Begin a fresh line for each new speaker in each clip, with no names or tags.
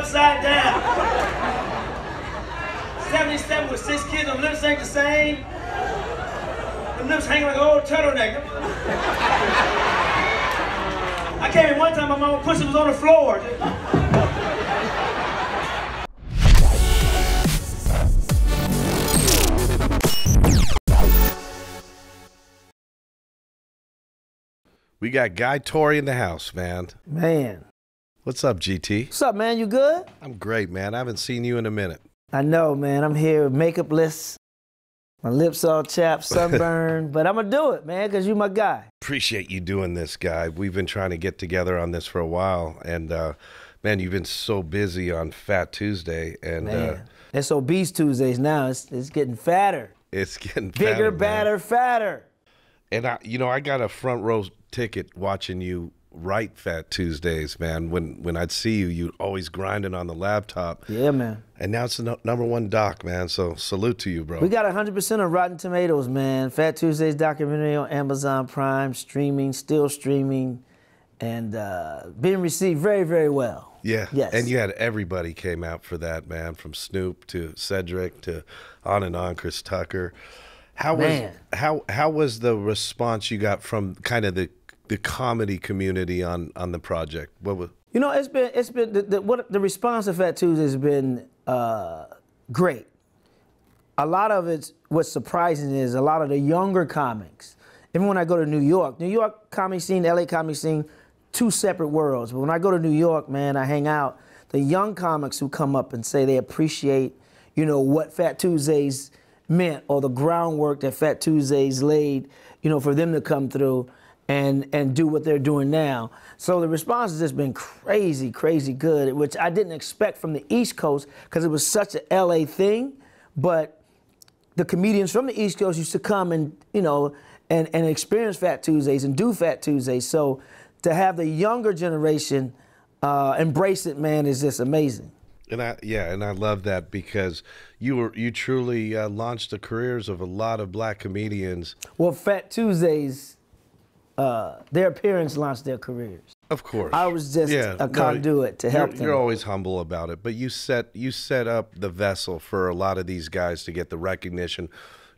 upside down. 77 with six kids, them lips ain't the same. Them lips hang like an old turtleneck. I came in one time, my mama pussy was on the floor.
We got Guy Torry in the house, man.
Man.
What's up, GT?
What's up, man? You good?
I'm great, man. I haven't seen you in a minute.
I know, man. I'm here makeupless. My lips all chapped, sunburned, but I'm gonna do it, man, because you my guy.
Appreciate you doing this, Guy. We've been trying to get together on this for a while, and uh, man, you've been so busy on Phat Tuesday, and uh,
Man. It's obese Tuesdays now. It's, it's getting fatter.
it's getting
Bigger,
fatter,
badder, fatter.
And I, you know, I got a front row ticket watching you write Phat Tuesdays, man. When when I'd see you, you'd always grinding on the laptop,
Yeah, man.
and now it's the no- number one doc, man. So salute to you, bro.
We got 100% of Rotten Tomatoes, man. Phat Tuesdays documentary on Amazon Prime, streaming, still streaming, and uh, being received very, very well.
Yeah.
Yes.
And you had everybody came out for that, man, from Snoop to Cedric to on and on, Chris Tucker. How was how how was the response you got from kind of the the comedy community on on the project? What was
You know, it's been it's been the, the what the response to Phat Tuesday has been uh, great. A lot of it's what's surprising is a lot of the younger comics. Even when I go to New York, New York comedy scene, LA comedy scene, two separate worlds. But when I go to New York, man, I hang out. The young comics who come up and say they appreciate, you know, what Phat Tuesdays meant or the groundwork that Phat Tuesdays laid, you know, for them to come through and and do what they're doing now. So the response has just been crazy, crazy good, which I didn't expect from the East Coast because it was such a LA thing. But the comedians from the East Coast used to come and you know and and experience Phat Tuesdays and do Phat Tuesdays. So to have the younger generation uh, embrace it, man, is just amazing.
and I yeah, and I love that because you were you truly uh, launched the careers of a lot of black comedians.
Well, Phat Tuesdays, uh, their appearance launched their careers.
Of course.
I was just
Yeah,
a
no,
conduit to help
you're,
them.
You're always humble about it, but you set you set up the vessel for a lot of these guys to get the recognition,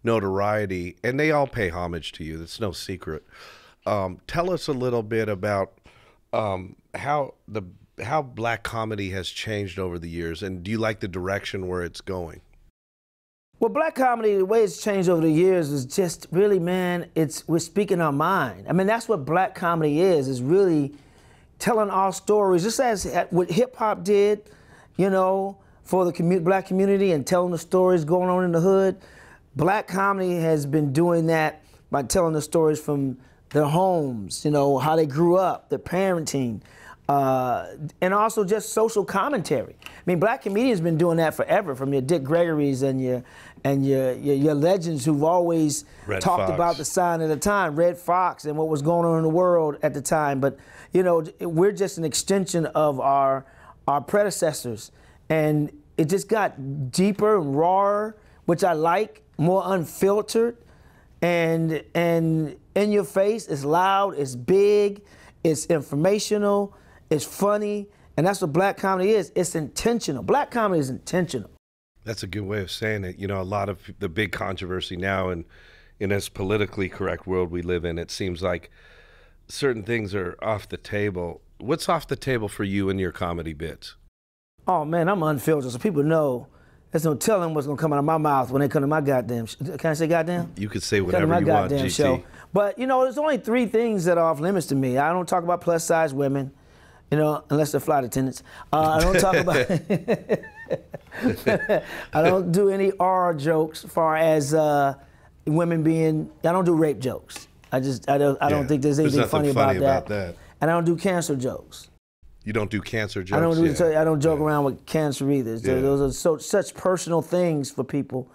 notoriety, and they all pay homage to you. That's no secret. Um, tell us a little bit about um, how the how black comedy has changed over the years, and do you like the direction where it's going?
Well, black comedy, the way it's changed over the years is just really, man, it's we're speaking our mind. I mean, that's what black comedy is, is really telling our stories, just as what hip hop did, you know, for the commu- black community and telling the stories going on in the hood. Black comedy has been doing that by telling the stories from their homes, you know, how they grew up, their parenting, uh, and also just social commentary. I mean, black comedians been doing that forever, from your Dick Gregory's and your and your your, your legends who've always
Red
talked
Fox.
about the sign of the time, Redd Foxx, and what was going on in the world at the time. But you know, we're just an extension of our our predecessors, and it just got deeper and rawer, which I like, more unfiltered, and and in your face. It's loud, it's big, it's informational, it's funny, and that's what black comedy is. It's intentional. Black comedy is intentional.
That's a good way of saying it. You know, a lot of the big controversy now, and in this politically correct world we live in, it seems like certain things are off the table. What's off the table for you in your comedy bits?
Oh man, I'm unfiltered, so people know. There's no telling what's gonna come out of my mouth when they come to my goddamn. Sh- Can I say goddamn?
You could say whatever
my
you want,
goddamn
GT.
show. But you know, there's only three things that are off limits to me. I don't talk about plus size women, you know, unless they're flight attendants. Uh, I don't talk about. I don't do any R jokes, as far as uh, women being. I don't do rape jokes. I just I don't I don't think there's
there's
anything
nothing
funny,
funny
about,
about
that.
that.
And I don't do cancer jokes.
You don't do cancer jokes.
I don't do
yeah.
I don't joke around with cancer either. So
Yeah.
Those are so such personal things for people.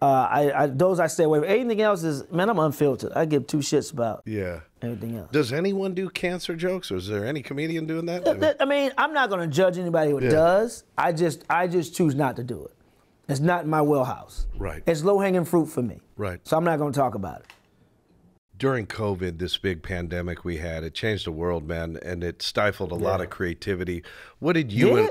Uh, I, I those I stay away. from. Anything else is man, I'm unfiltered. I give two shits about
Yeah.
everything else.
Does anyone do cancer jokes, or is there any comedian doing that? I mean,
Th- I mean, I'm not gonna judge anybody who
Yeah.
does. I just I just choose not to do it. It's not in my wheelhouse.
Right.
It's low hanging fruit for me.
Right.
So I'm not gonna talk about it.
During COVID, this big pandemic we had, it changed the world, man, and it stifled a lot of creativity. What did you
Did
and?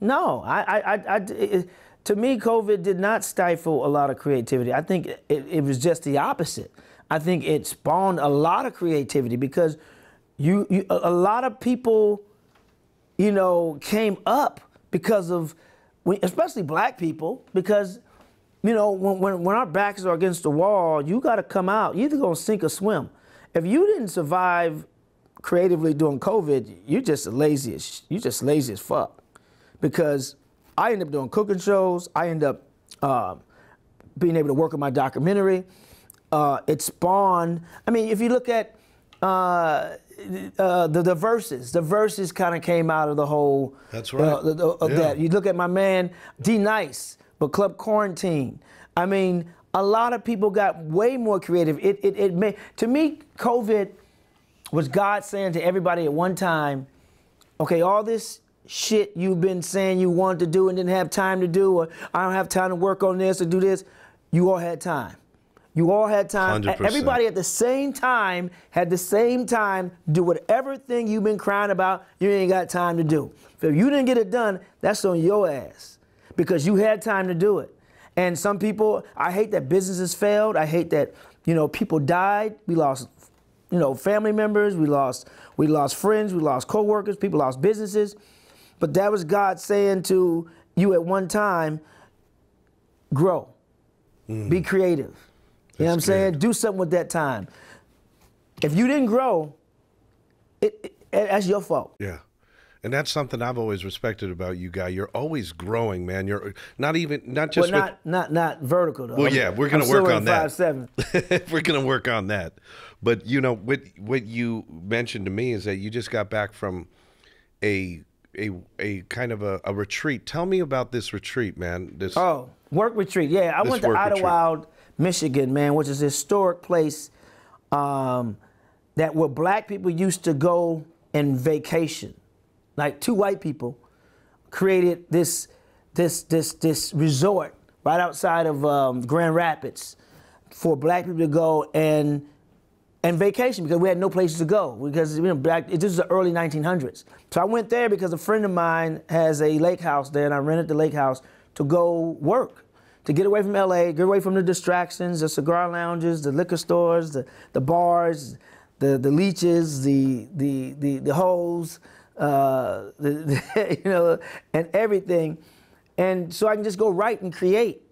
No, I, I, I, I it, to me, COVID did not stifle a lot of creativity. I think it, it was just the opposite. I think it spawned a lot of creativity because you, you a, lot of people, you know, came up because of, especially black people, because, you know, when, when, when our backs are against the wall, you got to come out. You either gonna sink or swim. If you didn't survive creatively during COVID, you're just lazy as you're just lazy as fuck. Because I end up doing cooking shows. I end up uh, being able to work on my documentary. Uh, it spawned. I mean, if you look at uh, uh the the Verzuz, the Verzuz kind of came out of the whole.
That's right.
the- the- of
Yeah.
that. You look at my man D Nice, but Club Quarantine. I mean, a lot of people got way more creative. It it it made to me COVID was God saying to everybody at one time, okay, all this shit you've been saying you wanted to do and didn't have time to do, or I don't have time to work on this or do this, you all had time. You all had time.
100%.
Everybody at the same time had the same time to do whatever thing you've been crying about, you ain't got time to do. If you didn't get it done, that's on your ass because you had time to do it. And some people, I hate that businesses failed. I hate that, you know, people died. We lost you know, family members, we lost, we lost friends, we lost coworkers, people lost businesses. But that was God saying to you at one time, grow, mm. be creative. You know what I'm saying?
good.
Do something with that time. If you didn't grow, it, it, that's your fault.
Yeah. And that's something I've always respected about you, guy. You're always growing, man. You're not even not just
not not not vertical though.
Well,
I'm-
yeah, we're gonna
still
work on that.
Five seven.
with we're gonna work on that. But you know what what you mentioned to me is that you just got back from a a a kind of a, a retreat. Tell me about this retreat, man. This
Oh, work retreat. Yeah, I went to
retreat.
Idlewild, Michigan, man, which is a historic place um, that where black people used to go and vacation. Like two white people created this this this this resort right outside of um, Grand Rapids for black people to go and and vacation because we had no places to go because you know back this is the early 1900s. So I went there because a friend of mine has a lake house there, and I rented the lake house to go work, to get away from LA, get away from the distractions, the cigar lounges, the liquor stores, the the bars, the the leeches, the the the the hoes, uh, the, the you know, and everything, and so I can just go write and create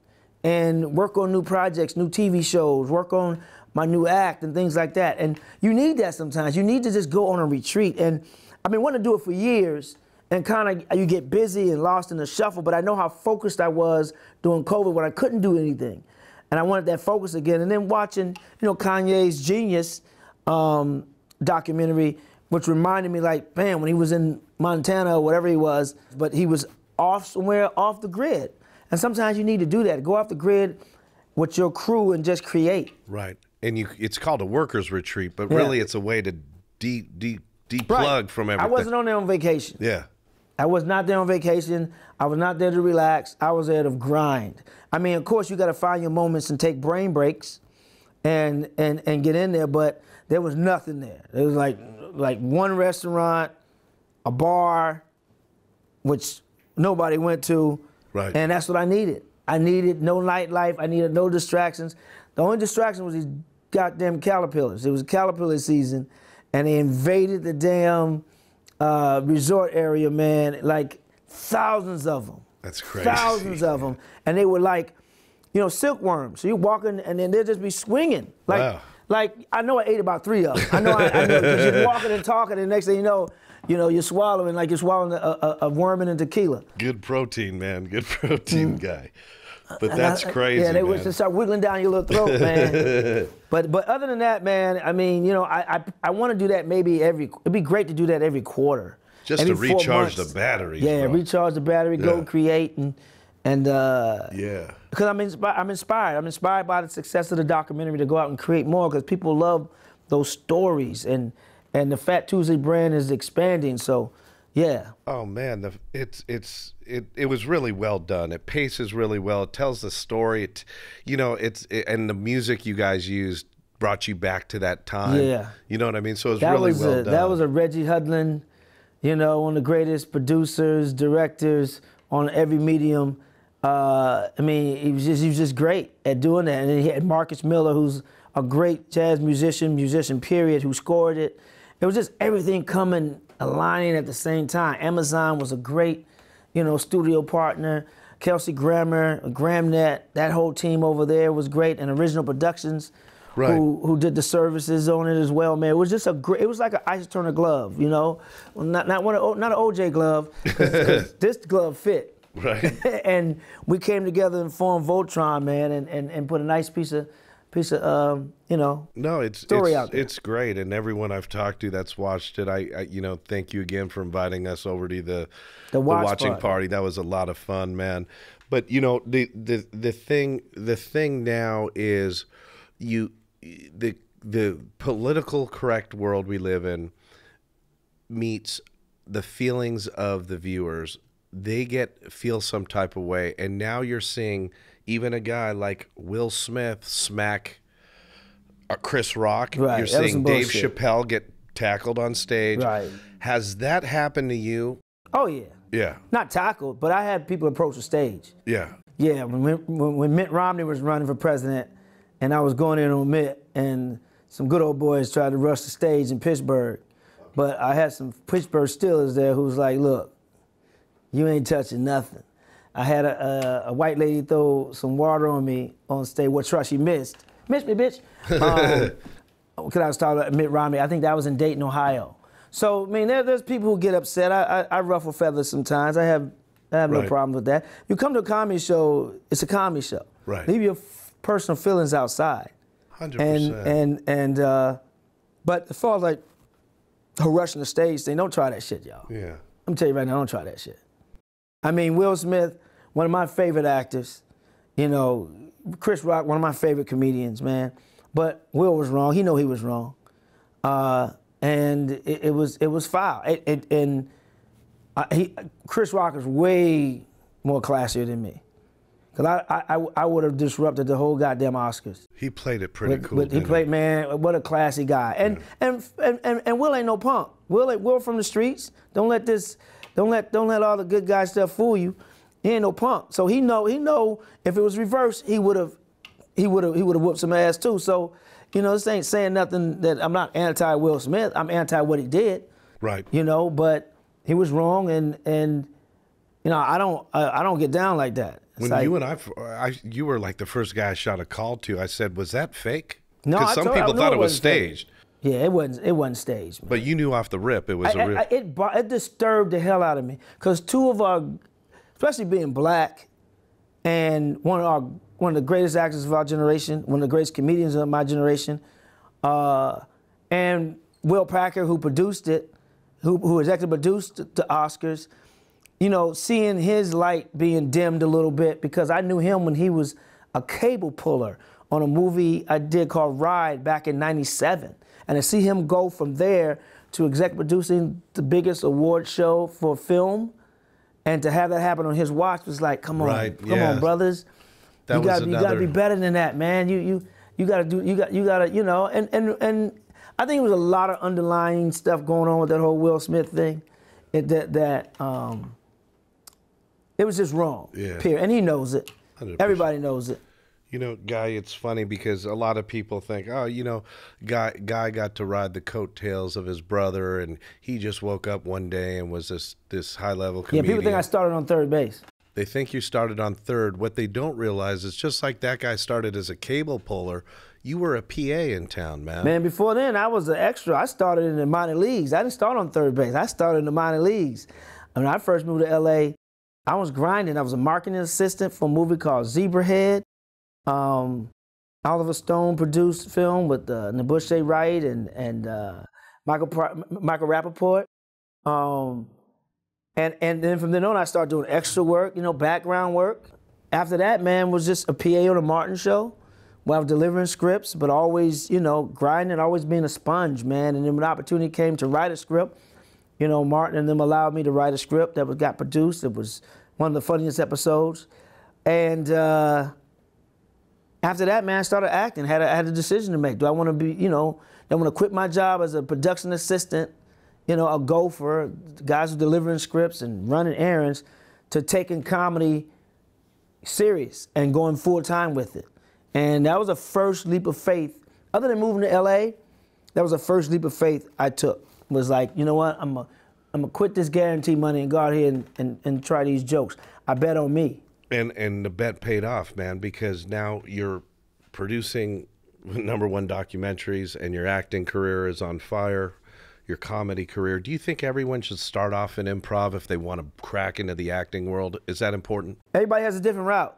and work on new projects, new TV shows, work on my new act and things like that. And you need that sometimes. You need to just go on a retreat. And I've been wanting to do it for years and kind of you get busy and lost in the shuffle, but I know how focused I was during COVID when I couldn't do anything. And I wanted that focus again. And then watching, you know, Kanye's Genius um, documentary, which reminded me like, man, when he was in Montana or whatever he was, but he was off somewhere off the grid. And sometimes you need to do that. Go off the grid with your crew and just create.
right, and you it's called a workers retreat, but
Yeah.
really it's a way to de de deplug from everything.
I wasn't on there on vacation.
yeah,
I was not there on vacation. I was not there to relax. I was there to grind. I mean, of course, you got to find your moments and take brain breaks, and and and get in there. But there was nothing there. There was like like one restaurant, a bar, which nobody went to.
Right.
And that's what I needed. I needed no nightlife. I needed no distractions. The only distraction was these goddamn caterpillars. It was caterpillar season, and they invaded the damn uh, resort area, man. Like thousands of them.
That's crazy.
Thousands of them, and they were like, you know, silkworms. So you're walking, and then they'll just be swinging. Like,
Wow.
like I know I ate about three of them. I know I, I know because you're walking and talking, and the next thing you know, you know, you're swallowing like you're swallowing a, a, a worm in a tequila.
good protein, man. Good protein guy. But that's
I-
crazy.
Yeah, they
man.
would just start wiggling down your little throat, man. but but other than that, man, I mean, you know, I I, I want to do that maybe every. It'd be great to do that every quarter.
Just
every
to recharge the battery.
Yeah,
bro.
recharge the battery, go
Yeah.
create and and uh,
yeah.
because I'm inspired. I'm inspired. I'm inspired by the success of the documentary to go out and create more because people love those stories and and the Phat Tuesday brand is expanding. So, yeah.
Oh man, the, it's it's it, it was really well done. It paces really well. It tells the story. It, you know, it's it, and the music you guys used brought you back to that time.
Yeah.
you know what I mean. So it's
That
really
was
well
a,
done.
that was a Reggie Hudlin, you know, one of the greatest producers, directors, on every medium. Uh, I mean, he was just he was just great at doing that. And then he had Marcus Miller, who's a great jazz musician, musician period, who scored it. It was just everything coming aligning at the same time. Amazon was a great, you know, studio partner. Kelsey Grammer, Gramnet, that whole team over there was great, and Original Productions,
Right.
who who did the services on it as well. Man, it was just a great. It was like an Isotoner glove, you know, not not one of, oh, not an OJ glove, 'cause- 'cause this glove fit.
Right.
and we came together and formed Voltron, man, and, and, and put a nice piece of piece of um, you know,
No, it's
story
it's,
out there.
it's great, and everyone I've talked to that's watched it, I, I you know thank you again for inviting us over to the
The watch
watching
party.
party. That was a lot of fun, man. But you know the the the thing the thing now is you the the political correct world we live in meets the feelings of the viewers. They get feel some type of way, and now you're seeing even a guy like Will Smith smack uh, Chris Rock.
Right,
You're seeing Dave. Chappelle get tackled on stage.
Right.
Has that happened to you?
oh yeah,
Yeah.
not tackled, but I had people approach the stage.
Yeah.
Yeah, when, when, when Mitt Romney was running for president, and I was going in on Mitt, and some good old boys tried to rush the stage in Pittsburgh, but I had some Pittsburgh Steelers there who was like, "Look, you ain't touching nothing." I had a, a, a white lady throw some water on me on stage. What trust she missed? Missed me, bitch. Um, because I was talking about Mitt Romney. I think that was in Dayton, Ohio. So I mean, there, there's people who get upset. I, I, I ruffle feathers sometimes. I have I have no problem with that. You come to a comedy show, it's a comedy show.
Right.
Leave your f- personal feelings outside.
Hundred
And
percent.
and and uh, but as far as like her rushing the stage thing, don't try that shit, y'all.
Yeah.
I'm tell you right now, don't try that shit. I mean, Will Smith, one of my favorite actors. You know, Chris Rock, one of my favorite comedians, man. But Will was wrong. He knew he was wrong, uh, and it, it was it was foul. It, it, and I, he, Chris Rock is way more classier than me, cause I I, I, I would have disrupted the whole goddamn Oscars.
He played it pretty
But,
cool.
but he played, man, what a classy guy. And, and, and, and, and Will ain't no punk. Will, Will from the streets. Don't let this, don't let, don't let all the good guy stuff fool you. He ain't no punk. So he know, he know if it was reversed, he would have, he would have, he would have whooped some ass too. So, you know, this ain't saying nothing that I'm not anti Will Smith. I'm anti what he did.
Right.
You know, but he was wrong, and and you know, I don't, I, I don't get down like that. It's
When
like-
you and I, I, you were like the first guy I shot a call to. I said, "Was that fake?"
No,
because some
told-
people thought
it
it was
wasn't fake. Yeah, it wasn't, it wasn't staged, man.
but you knew off the rip it was
I-
a real.
I- it, it disturbed the hell out of me because two of our, especially being black, and one of our one of the greatest actors of our generation, one of the greatest comedians of my generation, uh, and Will Packer, who produced it, who who executive produced the Oscars, you know, seeing his light being dimmed a little bit because I knew him when he was a cable puller on a movie I did called Ride back in '97, and to see him go from there to exec producing the biggest award show for film, and to have that happen on his watch was like, come on,
Right,
come
yeah.
on, brothers,
That
you gotta, you gotta be better than that, man. You you you gotta do you got you gotta you know and and and I think it was a lot of underlying stuff going on with that whole Will Smith thing, it, that that um, it was just wrong.
Yeah.
Period. And he knows it.
100%.
Everybody knows it.
You know, guy, it's funny because a lot of people think, oh, you know, guy guy got to ride the coattails of his brother, and he just woke up one day and was this this high level comedian.
Yeah, people think I started on third base.
They think you started on third. What they don't realize is just like that guy started as a cable puller, you were a PA in town, man.
Man, before then, I was an extra. I started in the minor leagues. I didn't start on third base. I started in the minor leagues. When I first moved to LA, I was grinding. I was a marketing assistant for a movie called Zebrahead. Um, Oliver Stone produced film with uh, Nebuchadnezzar Wright and and uh, Michael Pri- Michael Rapaport. Um, and and then from then on, I started doing extra work, you know, background work. After that, man, was just a PA on the Martin Show, was delivering scripts, but always, you know, grinding, always being a sponge, man. And then when the opportunity came to write a script, you know, Martin and them allowed me to write a script that was got produced. It was one of the funniest episodes, and. Uh, after that, man, I started acting. Had a, had a decision to make. Do I want to be, you know, do I want to quit my job as a production assistant, you know, a gopher, guys who delivering scripts and running errands, to taking comedy serious and going full time with it. And that was a first leap of faith. Other than moving to LA, that was the first leap of faith I took. Was like, you know what? I'm gonna I'm gonna quit this guarantee money and go out here and, and, and try these jokes. I bet on me.
And and the bet paid off, man, because now you're producing number one documentaries and your acting career is on fire. Your comedy career. Do you think everyone should start off in improv if they want to crack into the acting world? Is that important?
Everybody has a different route.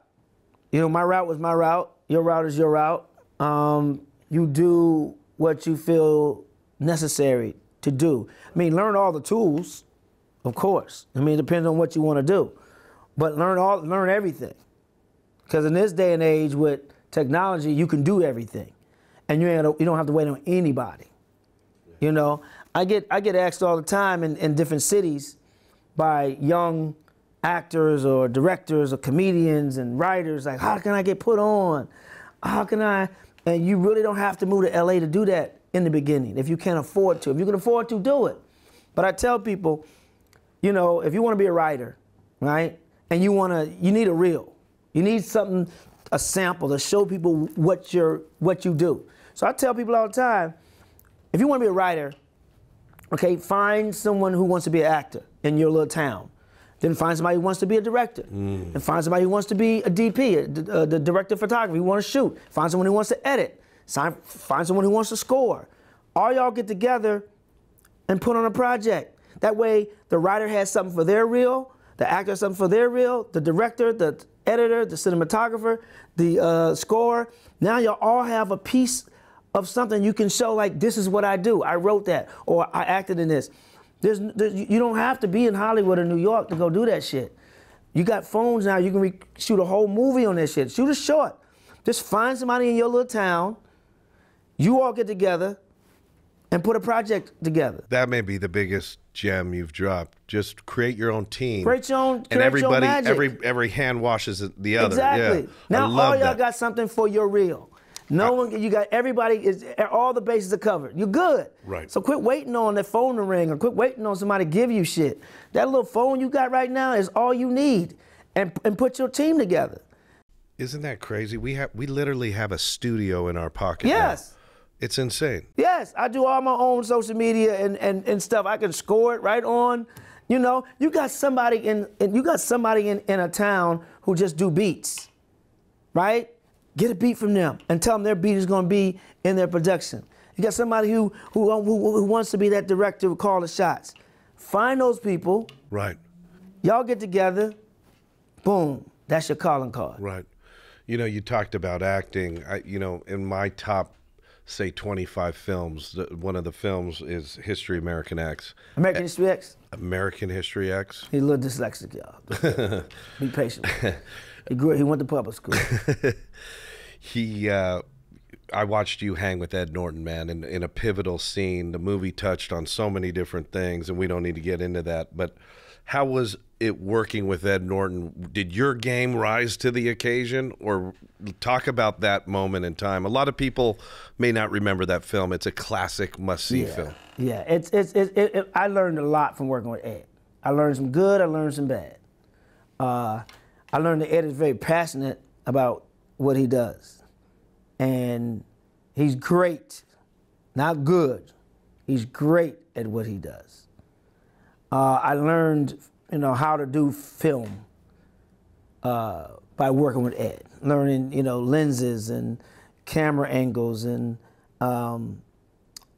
You know, my route was my route. Your route is your route. Um, you do what you feel necessary to do. I mean, learn all the tools, of course. I mean, it depends on what you want to do, but learn all, learn everything. Because in this day and age, with technology, you can do everything, and you ain't, you don't have to wait on anybody. You know, I get I get asked all the time in, in different cities by young actors or directors or comedians and writers like, how can I get put on? How can I? And you really don't have to move to LA to do that in the beginning if you can't afford to. If you can afford to, do it. But I tell people, you know, if you want to be a writer, right, and you want to, you need a reel. You need something, a sample to show people what you're, what you do. So I tell people all the time, if you want to be a writer, okay, find someone who wants to be an actor in your little town. Then find somebody who wants to be a director. Mm. And find somebody who wants to be a DP, a, a, the director of photography, who want to shoot. Find someone who wants to edit. Find someone who wants to score. All y'all get together and put on a project. That way, the writer has something for their reel, the actor has something for their reel, the director, the editor, the cinematographer, the uh, score. Now y'all all have a piece of something you can show like this is what I do. I wrote that or I acted in this. There's, you don't have to be in Hollywood or New York to go do that shit. You got phones now. You can shoot a whole movie on that shit. Shoot a short. Just find somebody in your little town. You all get together and put a project together.
That may be the biggest gem you've dropped. Just create your own team.
Create your own.
and everybody, every every hand washes the other.
Exactly.
Yeah.
Now all y'all
that.
got something for your reel. No one, you got everybody is all the bases are covered. You're good.
Right.
So quit waiting on that phone to ring or quit waiting on somebody to give you shit. That little phone you got right now is all you need, and and put your team together.
Isn't that crazy? We have we literally have a studio in our pocket.
Yes.
Now. It's insane.
Yes, I do all my own social media and, and, and stuff. I can score it right on. You know, you got somebody in, in you got somebody in, in a town who just do beats, right? Get a beat from them and tell them their beat is going to be in their production. You got somebody who, who, who, who wants to be that director who call the shots. Find those people.
Right.
Y'all get together. Boom. That's your calling card.
Right. You know, you talked about acting. I, you know, in my top, say, 25 films, one of the films is History American X.
American History X?
American History X.
He's a little dyslexic, y'all. Be patient. he grew. He went to public school.
he uh, I watched you hang with Ed Norton, man, in, in a pivotal scene. The movie touched on so many different things, and we don't need to get into that. But how was it working with Ed Norton? Did your game rise to the occasion, or talk about that moment in time? A lot of people may not remember that film. It's a classic must-see
yeah.
film.
Yeah, it's it's it, it, it, I learned a lot from working with Ed. I learned some good. I learned some bad. Uh, I learned that Ed is very passionate about what he does. And he's great, not good. He's great at what he does. Uh, I learned, you know, how to do film uh, by working with Ed, learning, you know, lenses and camera angles and um,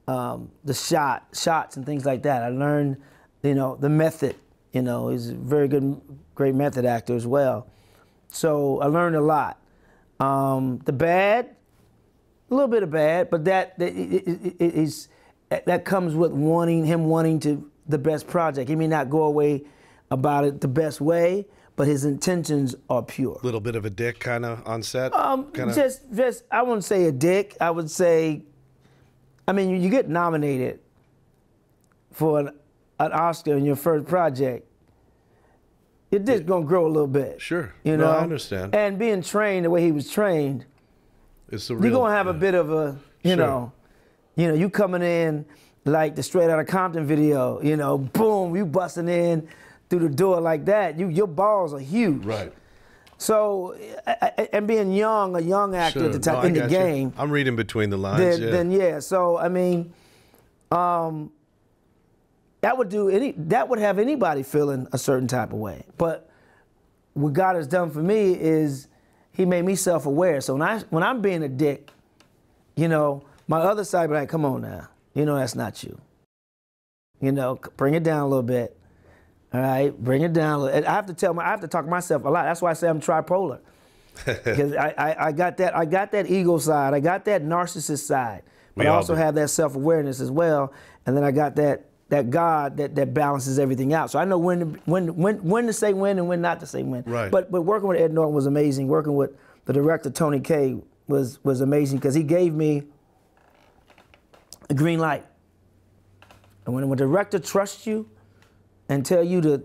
um, the shot, shots and things like that. I learned, you know, the method. You know, he's a very good, great method actor as well. So I learned a lot. Um, the bad, a little bit of bad, but that, that is that comes with wanting him wanting to the best project. He may not go away about it the best way, but his intentions are pure.
A little bit of a dick, kind of on set.
Um,
kinda?
just, just I wouldn't say a dick. I would say, I mean, you, you get nominated for an, an Oscar in your first project your dick's yeah. gonna grow a little bit.
Sure.
You know,
no, I understand.
And being trained the way he was trained,
it's the
real, you're gonna have yeah. a bit of a, you sure. know, you know, you coming in like the Straight Outta Compton video, you know, boom, you busting in. Through the door like that, you your balls are huge.
Right.
So, and being young, a young actor at the time
No,
in the
got you.
game,
I'm reading between the lines.
then
yeah.
then yeah. So I mean, um, that would do any that would have anybody feeling a certain type of way. But what God has done for me is He made me self-aware. So when I when I'm being a dick, you know, my other side be like, "Come on now, you know that's not you." You know, bring it down a little bit. All right, bring it down. a little. And I have to tell my, I have to talk to myself a lot. That's why I say I'm tripolar because I, I, I got that I got that ego side, I got that narcissist side, but
We
I also
do.
have that self awareness as well, and then I got that that God that, that balances everything out. So I know when to, when when when to say when and when not to say when.
Right.
But but working with Ed Norton was amazing. Working with the director Tony Kaye was was amazing because he gave me a green light. And when, when a director trusts you and tell you to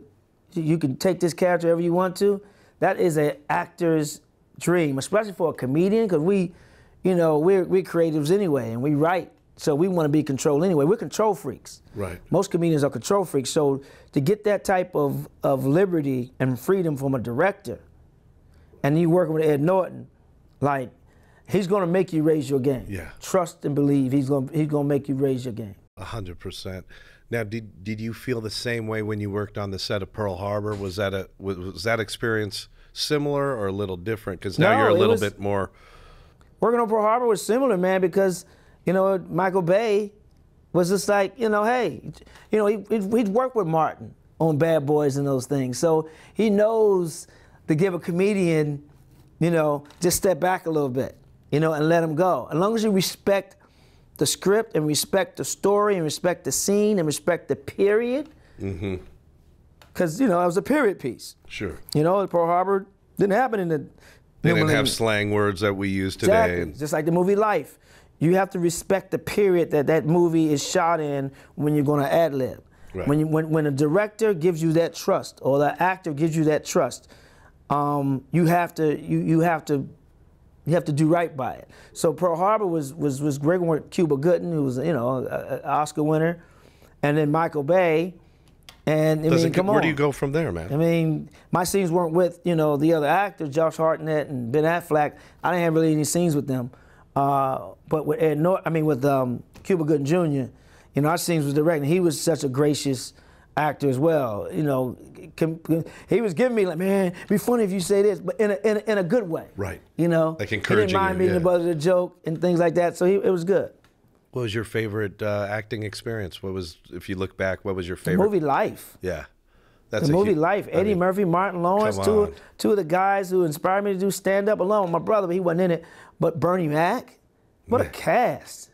you can take this character wherever you want to, that is an actor's dream, especially for a comedian, because we, you know, we're we're creatives anyway, and we write, so we want to be controlled anyway. We're control freaks.
Right.
Most comedians are control freaks. So to get that type of of liberty and freedom from a director, and you working with Ed Norton, like he's gonna make you raise your game.
Yeah.
Trust and believe he's gonna he's gonna make you raise your game.
A hundred percent. Now, did did you feel the same way when you worked on the set of Pearl Harbor? Was that a was, was that experience similar or a little different? Because now
No,
you're a little
was-
bit more.
working on Pearl Harbor was similar, man, because you know Michael Bay was just like you know, hey, you know, he, he'd worked with Martin on Bad Boys and those things, so he knows to give a comedian, you know, just step back a little bit, you know, and let him go. As long as you respect the script and respect the story and respect the scene and respect the period, because you know it was a period piece.
Sure.
You know, Pearl Harbor didn't happen in the.
They didn't have slang words that we use today.
Exactly.
and-
Just like the movie Life. You have to respect the period that that movie is shot in when you're going to ad lib.
Right.
When, you, when, when a director gives you that trust or the actor gives you that trust, um, you have to you, you have to you have to do right by it. So Pearl Harbor was was was great with Cuba Gooding, who was you know an Oscar winner, and then Michael Bay, and I
Does
mean, come
where
on.
do you go from there, man?
I mean, my scenes weren't with you know the other actors, Josh Hartnett and Ben Affleck. I didn't have really any scenes with them. Uh, but with Ed Norton, I mean with um, Cuba Gooding Jr., you know our scenes was directing. he was such a gracious actor as well. You know, he was giving me like, man, it'd be funny if you say this, but in a, in a, in a good way.
Right.
You know,
Like
he
encouraging
didn't mind being
yeah.
the joke and things like that. So he, it was good.
What was your favorite uh, acting experience? What was, if you look back, what was your
The
favorite?
movie Life.
Yeah. That's
The movie Life.
I
Eddie
mean,
Murphy, Martin Lawrence, two two of the guys who inspired me to do stand up alone. My brother, but he wasn't in it. But Bernie Mac, what a cast!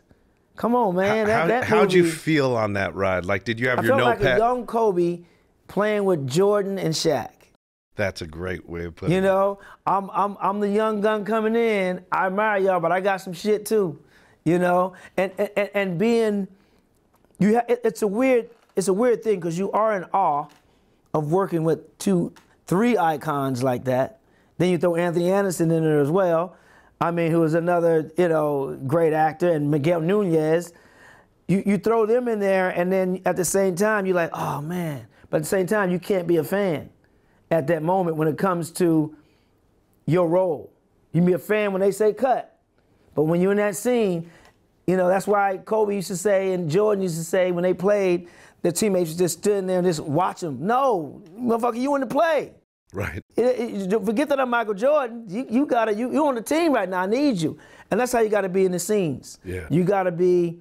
Come on, man.
How,
that, that
how'd you feel on that ride? Like, did you have
I
your
felt like a young Kobe playing with Jordan and Shaq.
That's a great way of putting
You
it.
know, I'm I'm I'm the young gun coming in. I admire y'all, but I got some shit too. You know, and and, and being, you ha- it, it's a weird it's a weird thing because you are in awe of working with two three icons like that. Then you throw Anthony Anderson in there as well. I mean, who is another you know great actor, and Miguel Nunez. You you throw them in there, and then at the same time you're like, oh man. But at the same time, you can't be a fan at that moment when it comes to your role. You can be a fan when they say cut, but when you're in that scene, you know that's why Kobe used to say and Jordan used to say when they played, their teammates just stood in there and just watch them. No, motherfucker, you in the play.
Right.
It- it- forget that I'm Michael Jordan. You, you gotta you you on the team right now. I need you, and that's how you gotta be in the scenes.
Yeah.
You gotta be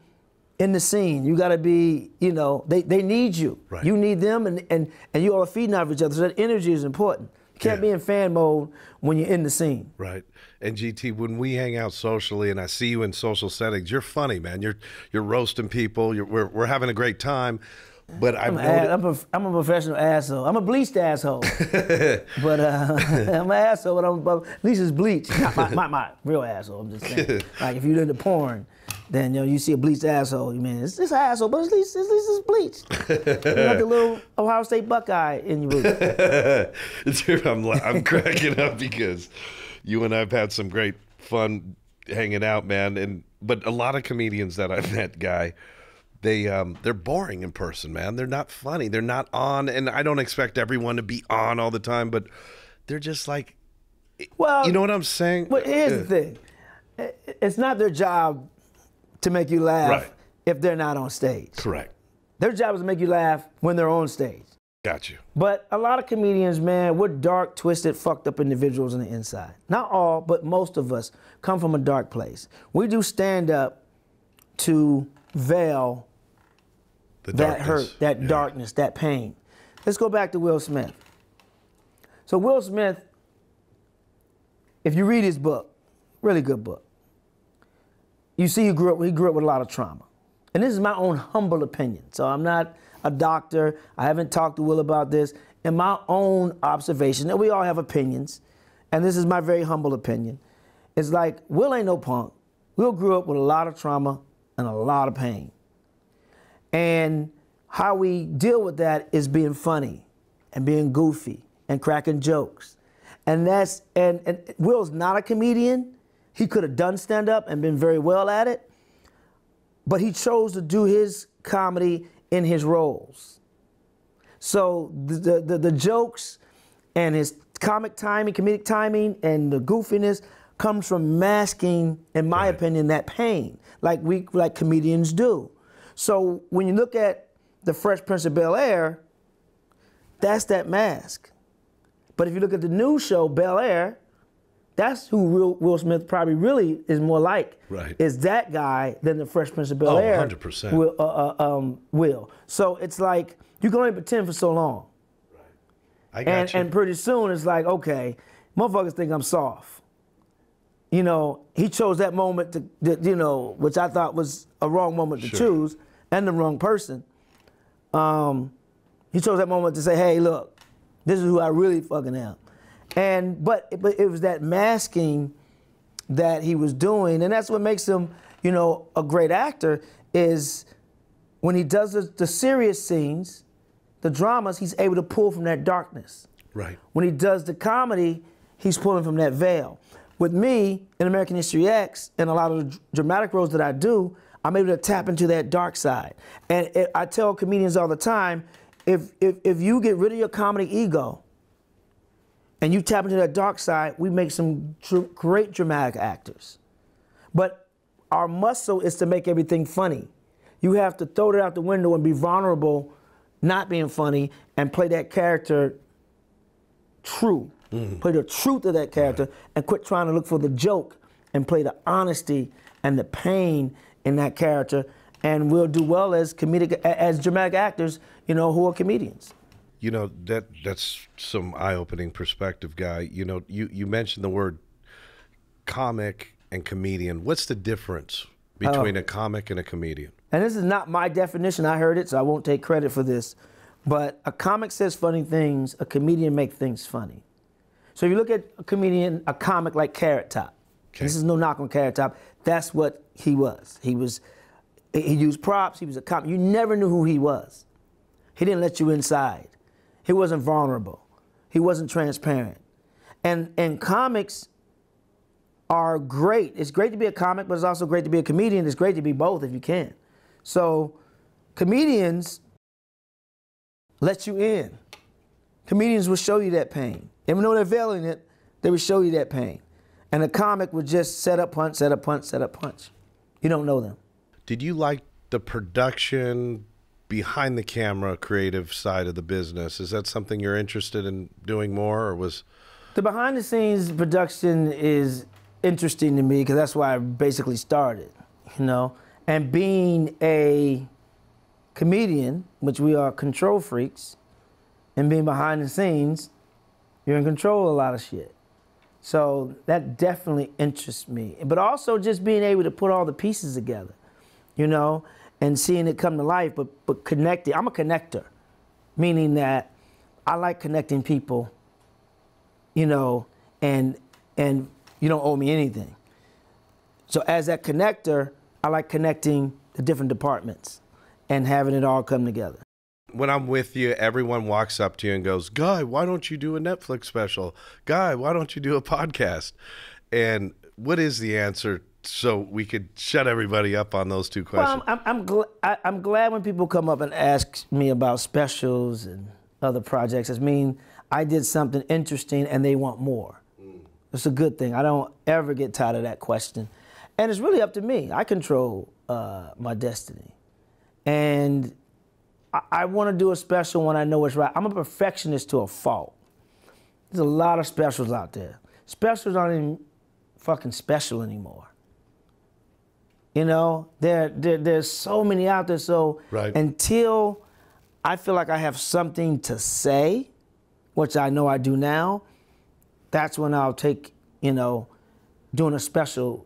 in the scene. You gotta be. You know they they need you.
Right.
You need them, and and and you all are feeding off each other. So that energy is important. You can't
Yeah.
be in fan mode when you're in the scene.
Right. And GT, when we hang out socially and I see you in social settings, you're funny, man. You're you're roasting people. You're, we're we're having a great time. But
I'm, a, I'm, a, I'm a professional asshole. I'm a bleached asshole. but uh, I'm an asshole, but I'm, but at least it's bleached. Not my, my, my real asshole. I'm just saying. like if you're into porn, then you know you see a bleached asshole. You mean it's, it's an asshole, but at least at least it's bleached. you got the little Ohio State Buckeye in your.
I'm I'm cracking up because you and I've had some great fun hanging out, man. And but a lot of comedians that I've met, guy, they um they're boring in person, man. They're not funny. They're not on, and I don't expect everyone to be on all the time, but they're just like,
Well,
you know what I'm saying?
But here's
Uh,
the thing: it's not their job to make you laugh
Right.
if they're not on stage.
Correct.
Their job is to make you laugh when they're on stage.
Got you.
But a lot of comedians, man, we're dark, twisted, fucked up individuals on the inside. Not all, but most of us come from a dark place. We do stand up to veil
The
that
darkness.
hurt, that
Yeah.
darkness, that pain. Let's go back to Will Smith. So Will Smith, if you read his book, really good book, you see he grew up he grew up with a lot of trauma. And this is my own humble opinion. So I'm not a doctor. I haven't talked to Will about this. In my own observation, and we all have opinions, and this is my very humble opinion. It's like Will ain't no punk. Will grew up with a lot of trauma and a lot of pain. And how we deal with that is being funny and being goofy and cracking jokes. And that's and, and Will's not a comedian. He could have done stand up and been very well at it, but he chose to do his comedy in his roles. So the the, the, the jokes and his comic timing, comedic timing, and the goofiness comes from masking, in my
Right.
opinion, that pain, like we like comedians do. So when you look at the Fresh Prince of Bel Air, that's that mask. But if you look at the new show, Bel Air, that's who Will, Will Smith probably really is more like.
Right.
Is that guy than the Fresh Prince of Bel
Oh,
Air?
100%.
Will, uh, uh, um, will. So it's like you can only pretend for so long. Right.
I got
And,
you.
and pretty soon it's like, okay, motherfuckers think I'm soft. You know, he chose that moment to, that, you know, which I thought was a wrong moment to
Sure.
choose and the wrong person. Um, he chose that moment to say, hey, look, this is who I really fucking am. And, but, but it was that masking that he was doing, and that's what makes him, you know, a great actor is when he does the, the serious scenes, the dramas, he's able to pull from that darkness.
right.
When he does the comedy, he's pulling from that veil. With me in American History X and a lot of the dramatic roles that I do, I'm able to tap into that dark side. And it, I tell comedians all the time, if, if if you get rid of your comedy ego and you tap into that dark side, we make some great dramatic actors. But our muscle is to make everything funny. You have to throw it out the window and be vulnerable, not being funny, and play that character true. Mm. Play the truth of that character and quit trying to look for the joke and play the honesty and the pain in that character. And we'll do well as comedic as dramatic actors, you know, who are comedians.
You know that that's some eye-opening perspective, guy. You know, you you mentioned the word comic and comedian. What's the difference between oh. a comic and a comedian?
And this is not my definition. I heard it, so I won't take credit for this. But a comic says funny things. A comedian makes things funny. So if you look at a comedian, a comic like Carrot Top. This is no knock on Carrot Top. That's what he was. He was. He used props. He was a comic. You never knew who he was. He didn't let you inside. He wasn't vulnerable. He wasn't transparent. And and comics are great. It's great to be a comic, but it's also great to be a comedian. It's great to be both if you can. So, comedians let you in. Comedians will show you that pain. Even though they're veiling it, they would show you that pain. And a comic would just set up punch, set up punch, set up punch. You don't know them.
Did you like the production behind the camera creative side of the business? Is that something you're interested in doing more or was
The behind the scenes production is interesting to me because that's why I basically started, you know. And being a comedian, which we are control freaks, and being behind the scenes, you're in control of a lot of shit. So that definitely interests me. But also just being able to put all the pieces together, you know, and seeing it come to life, but but connecting. I'm a connector, meaning that I like connecting people you know, and and you don't owe me anything. So as that connector, I like connecting the different departments and having it all come together.
When I'm with you, everyone walks up to you and goes, Guy, why don't you do a Netflix special? Guy, why don't you do a podcast? And what is the answer so we could shut everybody up on those two questions.
Well, I'm, I'm, gl- I, I'm glad when people come up and ask me about specials and other projects. It mean I did something interesting and they want more. It's a good thing. I don't ever get tired of that question. And it's really up to me. I control uh, my destiny. And I, I want to do a special when I know it's right. I'm a perfectionist to a fault. There's a lot of specials out there. Specials aren't even fucking special anymore. You know, there, there there's so many out there. So
Right.
until I feel like I have something to say, which I know I do now, that's when I'll take, you know, doing a special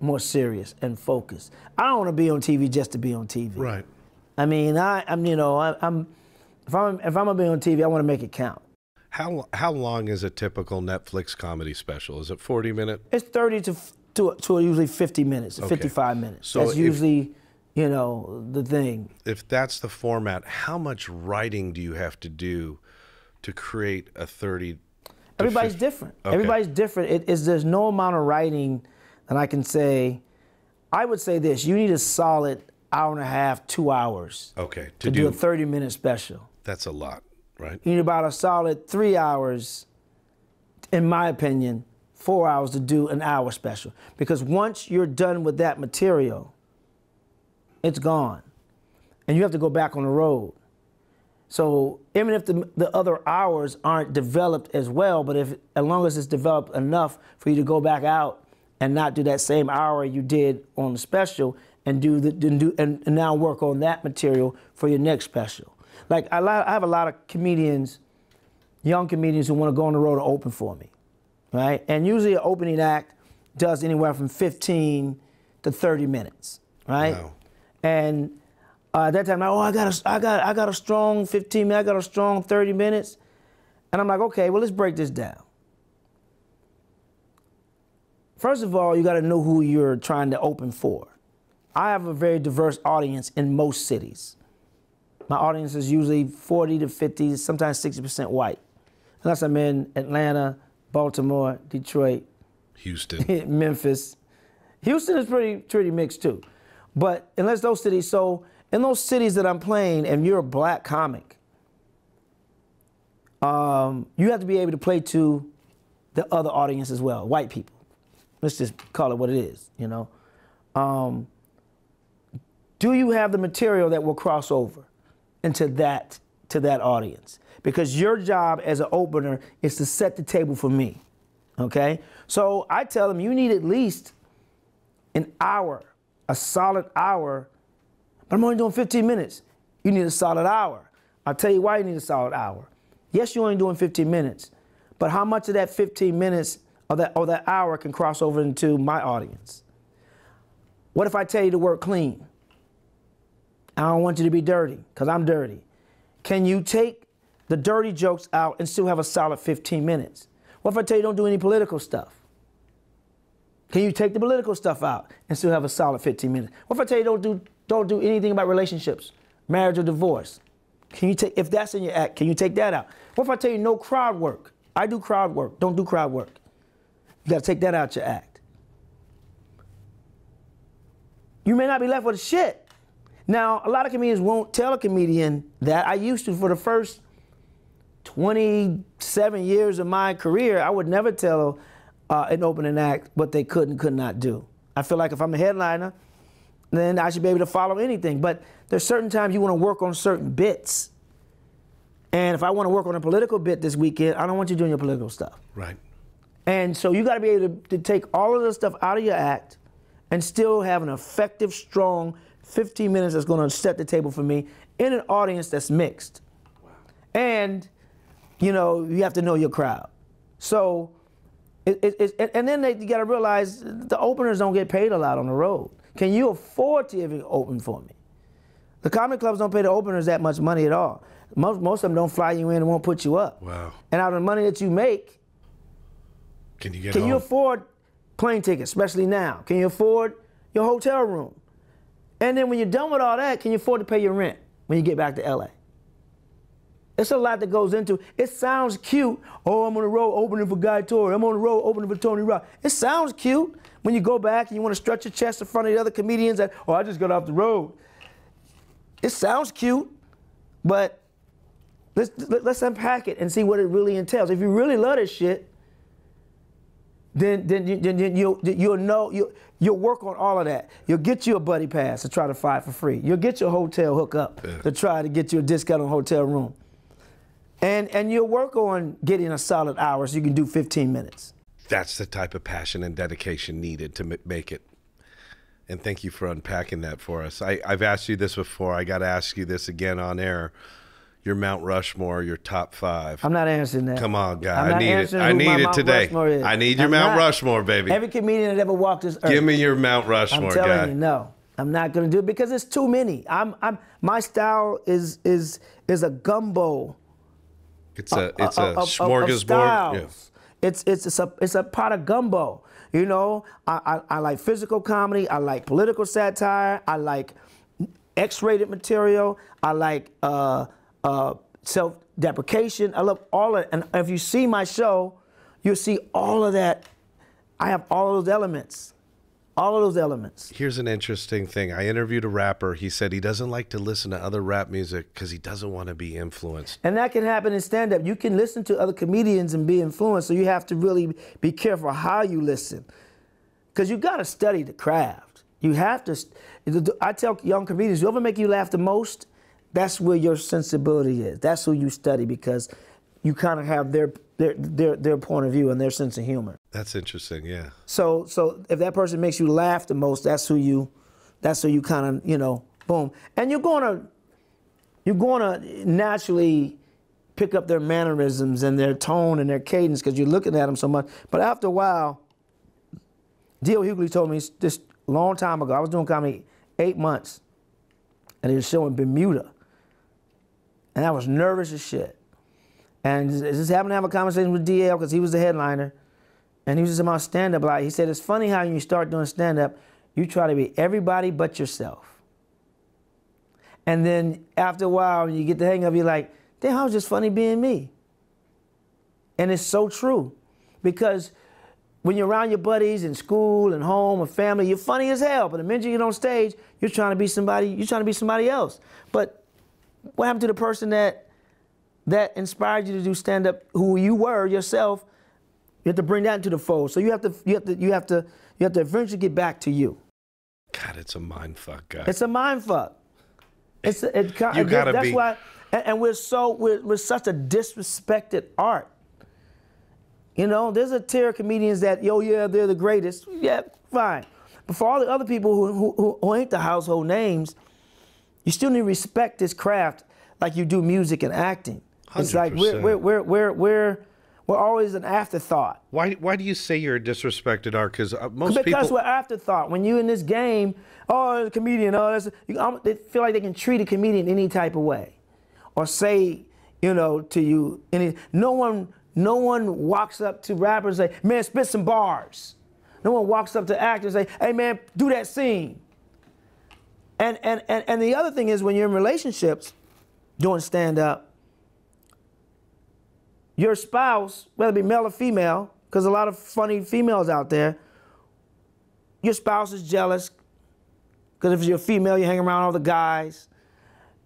more serious and focused. I don't want to be on TV just to be on TV.
right.
I mean, I, I'm, you know, I, I'm, if I'm, if I'm gonna be on TV, I want to make it count.
How how long is a typical Netflix comedy special? Is it 40 minute?
It's 30 to to, to usually 50 minutes,
Okay.
55 minutes.
So
That's
if-
usually, you know, the thing.
If that's the format, how much writing do you have to do to create a 30
Everybody's
50
different.
Okay.
Everybody's different. It is there's no amount of writing that I can say. I would say this: you need a solid hour and a half, two hours
Okay, to,
to do
do,
a 30 minute special.
that's a lot, right?
You need about a solid three hours, in my opinion, four hours to do an hour special. Because once you're done with that material, it's gone. And you have to go back on the road. So even if the, the other hours aren't developed as well, but if as long as it's developed enough for you to go back out and not do that same hour you did on the special and do the and do and, and now work on that material for your next special. Like I, I have a lot of comedians, young comedians who want to go on the road and open for me, right? And usually an opening act does anywhere from 15 to 30 minutes, right?
Wow.
And uh, at that time, oh, I got a, I got, I got a strong 15 minutes, I got a strong 30 minutes, and I'm like, okay, well, let's break this down. First of all, you got to know who you're trying to open for. I have a very diverse audience in most cities. My audience is usually 40 to 50, sometimes 60% white, unless I'm in Atlanta, Baltimore, Detroit,
Houston.
Memphis. Houston is pretty pretty mixed too. But unless those cities, so in those cities that I'm playing, and you're a black comic, um, you have to be able to play to the other audience as well, white people. Let's just call it what it is, you know. Um, do you have the material that will cross over into that to that audience? Because your job as an opener is to set the table for me. Okay? So I tell them you need at least an hour, a solid hour, but I'm only doing 15 minutes. You need a solid hour. I'll tell you why you need a solid hour. Yes, you're only doing 15 minutes, but how much of that 15 minutes or that, or that hour can cross over into my audience? What if I tell you to work clean? I don't want you to be dirty because I'm dirty. Can you take the dirty jokes out and still have a solid 15 minutes? What if I tell you don't do any political stuff? Can you take the political stuff out and still have a solid 15 minutes? What if I tell you don't do don't do anything about relationships, marriage or divorce? Can you take if that's in your act, can you take that out? What if I tell you no crowd work? I do crowd work. Don't do crowd work. You gotta take that out your act. You may not be left with shit. Now, a lot of comedians won't tell a comedian that. I used to for the first 27 years of my career, I would never tell uh, an opening act what they could and could not do. I feel like if I'm a headliner, then I should be able to follow anything. But there's certain times you want to work on certain bits. And if I want to work on a political bit this weekend, I don't want you doing your political stuff.
right.
And so you got to be able to, to take all of this stuff out of your act and still have an effective, strong 15 minutes that's going to set the table for me in an audience that's mixed. And, you know, you have to know your crowd. So, it, it, it, and then they, you got to realize the openers don't get paid a lot on the road. Can you afford to even open for me? The comedy clubs don't pay the openers that much money at all. Most, most of them don't fly you in and won't put you up.
Wow.
And out of the money that you make,
Can you get
can
home?
you afford plane tickets, especially now? Can you afford your hotel room? And then when you're done with all that, can you afford to pay your rent when you get back to LA? It's a lot that goes into it. sounds cute. Oh, I'm on the road opening for Guy Torry. I'm on the road opening for Tony Rock. It sounds cute, when you go back and you want to stretch your chest in front of the other comedians that, oh, I just got off the road. It sounds cute, but let's let's unpack it and see what it really entails. If you really love this shit, then then, you, then you'll you'll know you you'll work on all of that. You'll get you a buddy pass to try to fly for free. You'll get your hotel hookup
Yeah.
to try to get you a discount on hotel room. And and you'll work on getting a solid hour so you can do 15 minutes.
That's the type of passion and dedication needed to m- make it. And thank you for unpacking that for us. I, I've asked you this before. I got to ask you this again on air. Your Mount Rushmore, your top five.
I'm not answering that.
Come on, guy. I need it. I need it today. I need your
I'm
Mount
not.
Rushmore, baby.
Every comedian that ever walked this earth.
Give me your Mount Rushmore, I'm
telling
guy.
you, no. I'm not gonna do it because it's too many. I'm I'm my style is is is a gumbo
It's a it's a
of- of
smorgasbord. Yeah.
It's it's it's a it's a pot of gumbo. You know, I, I I like physical comedy. I like political satire. I like X-rated material. I like uh, uh, self-deprecation. I love all of it. And if you see my show, you'll see all of that. I have all of those elements. All of those elements.
Here's an interesting thing. I interviewed a rapper. He said he doesn't like to listen to other rap music because he doesn't want to be influenced.
And that can happen in stand up. You can listen to other comedians and be influenced, so you have to really be careful how you listen. Because you got to study the craft. You have to. I tell young comedians, whoever make you laugh the most, that's where your sensibility is. That's who you study because you kind of have their, their their their point of view and their sense of humor.
That's interesting. Yeah.
So so if that person makes you laugh the most, that's who you that's who you kind of, you know, boom. And you're going to you're going to naturally pick up their mannerisms and their tone and their cadence because you're looking at them so much. But after a while, D.L. Hughley told me this long time ago. I was doing comedy 8 months and he was showing Bermuda. And I was nervous as shit. And just just happened to have a conversation with DL because he was the headliner. And he was just about stand up. Like he said, it's funny how when you start doing stand up, you try to be everybody but yourself. And then after a while, you get the hang of it, you're like, damn, I was just funny being me. And it's so true. Because when you're around your buddies in school and home and family, you're funny as hell. But the minute you get on stage, you're trying to be somebody, you're trying to be somebody else. But what happened to the person that that inspired you to do stand up, who you were yourself? You have to bring that into the fold. So you have to you have to you have to you have to eventually get back to you.
God, it's a mind fuck, guy.
It's a mind fuck. It's a, it,
You gotta
that's
be-
why, and, and we're so we're, we're such a disrespected art. You know, there's a tier of comedians that yo yeah they're the greatest. Yeah, fine. But for all the other people who who, who- who ain't the household names, you still need to respect this craft like you do music and acting. It's like we're we're we're we're we're we're always an afterthought.
why why do you say you're a disrespected art? Because uh, most
Because
people.
Because we're afterthought. When you're in this game, oh, the comedian, oh, that's, you, they feel like they can treat a comedian any type of way, or say, you know, to you any. No one, no one walks up to rappers and say, man, spit some bars. No one walks up to actors and say, hey, man, do that scene. And and and and the other thing is when you're in relationships, doing stand up. Your spouse, whether it be male or female, because a lot of funny females out there, your spouse is jealous because if you're a female, you hang around all the guys.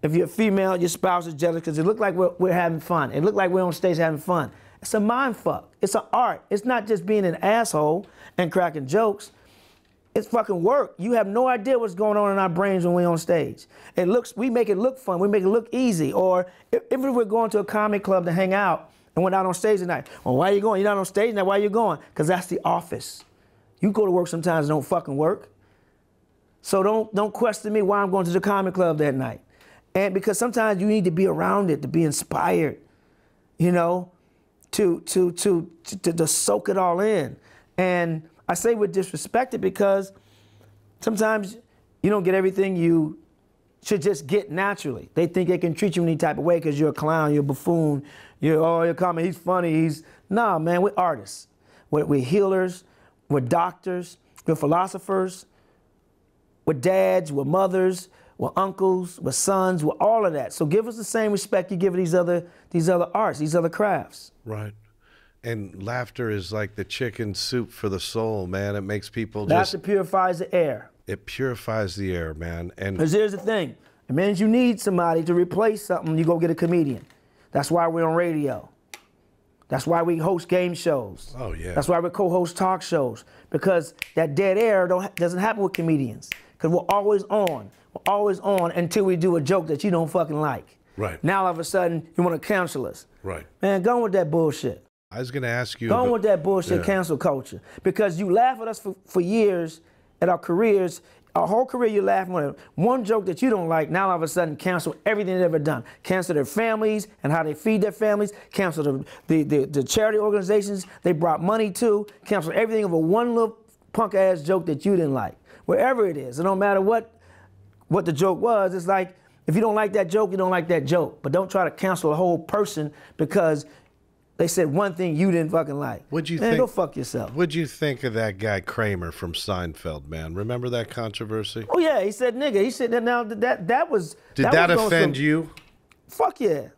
If you're a female, your spouse is jealous because it look like we're, we're having fun. It looked like we're on stage having fun. It's a mind fuck. It's an art. It's not just being an asshole and cracking jokes. It's fucking work. You have no idea what's going on in our brains when we're on stage. It looks, we make it look fun. We make it look easy. Or if, if we're going to a comedy club to hang out and we're not on stage tonight, well, why are you going? You're not on stage tonight. Why are you going? Because that's the office. You go to work sometimes and don't fucking work. So don't don't question me why I'm going to the comedy club that night. And because sometimes you need to be around it to be inspired, you know, to to to to, to, to soak it all in. And I say we're disrespected because sometimes you don't get everything you should just get naturally. They think they can treat you any type of way because you're a clown, you're a buffoon, you're oh you're coming, he's funny, he's nah man, we're artists. We're, we're healers, we're doctors, we're philosophers, we're dads, we're mothers, we're uncles, we're sons, we're all of that. So give us the same respect you give these other these other arts, these other crafts.
Right. And laughter is like the chicken soup for the soul, man. It makes people just
Laughter purifies the air.
it purifies the air, man. And
Because here's the thing. It means you need somebody to replace something, you go get a comedian. That's why we're on radio. That's why we host game shows.
Oh, yeah.
That's why we co-host talk shows. Because that dead air don't, doesn't happen with comedians. Because we're always on. We're always on until we do a joke that you don't fucking like.
Right.
Now all of a sudden you want to cancel us.
right.
Man, go with that bullshit.
I was gonna ask you.
Go on
about-
with that bullshit
Yeah.
cancel culture. Because you laugh at us for, for years at our careers. Our whole career you're laughing at one joke that you don't like, now all of a sudden cancel everything they've ever done. Cancel their families and how they feed their families, cancel the, the, the, the charity organizations they brought money to, cancel everything over one little punk ass joke that you didn't like. Wherever it is, it don't matter what what the joke was. It's like if you don't like that joke, you don't like that joke. But don't try to cancel a whole person because they said one thing you didn't fucking like.
What'd you
Man,
think-
go fuck yourself.
What'd you think of that guy Kramer from Seinfeld, man? Remember that controversy?
Oh yeah, he said nigga. He said that now that that, that was
Did that,
was on
offend
some-
you?
Fuck yeah.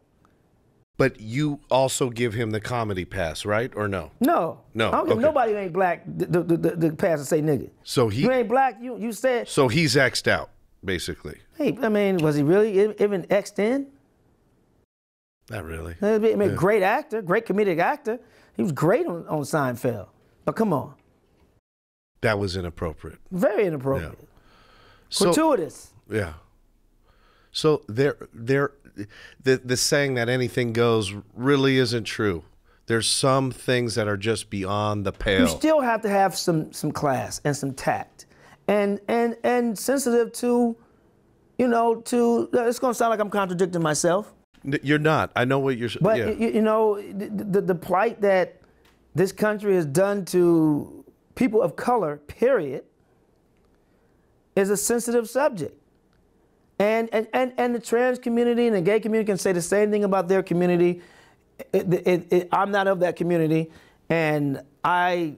But you also give him the comedy pass, right? Or no?
No.
No,
I don't give
okay.
nobody who ain't black the, the, the, the pass to say nigga.
So he
You ain't black, you you said
so he's xed out, basically.
hey, I mean, was he really even X'd in?
Not really.
I mean, great actor, great comedic actor. He was great on, on Seinfeld. But come on.
That was inappropriate.
Very inappropriate.
So
Gratuitous.
yeah. So there there the the saying that anything goes really isn't true. There's some things that are just beyond the pale.
You still have to have some some class and some tact, and and and sensitive to, you know, to. It's gonna sound like I'm contradicting myself,
You're not. I know what you're.
but
yeah.
you, you know, the, the the plight that this country has done to people of color, period, is a sensitive subject. And, and, and, and the trans community and the gay community can say the same thing about their community. It- it- it- I'm not of that community, and I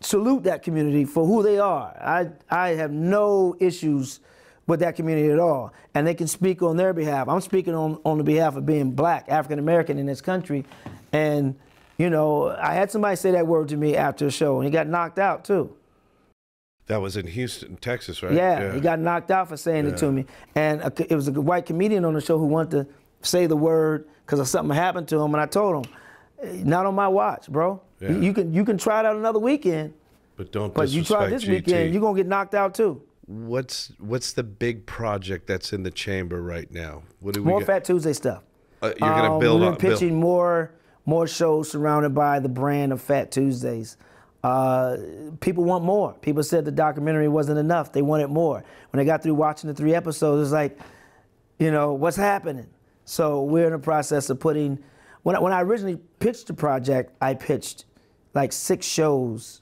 salute that community for who they are. I, I have no issues with that community at all. And they can speak on their behalf. I'm speaking on, on the behalf of being black, African American in this country. And, you know, I had somebody say that word to me after a show, and he got knocked out too.
that was in Houston, Texas, right?
Yeah, he got knocked out for saying it to me. And a, it was a white comedian on the show who wanted to say the word because something happened to him. And I told him, "Eh, not on my watch, bro. You-
Yeah.
You, can you can try it out another weekend,
But don't
but you try this weekend, you're gonna get knocked out too.
What's what's the big project that's in the chamber right now? What do we
More
get?
Phat Tuesday stuff.
Uh, you're gonna
Um,
build
We've been
up- build-
pitching more more shows surrounded by the brand of Phat Tuesdays. Uh, people want more. People said the documentary wasn't enough. They wanted more. When they got through watching the three episodes, it's like, you know, what's happening? So we're in the process of putting. When I, when I originally pitched the project, I pitched like six shows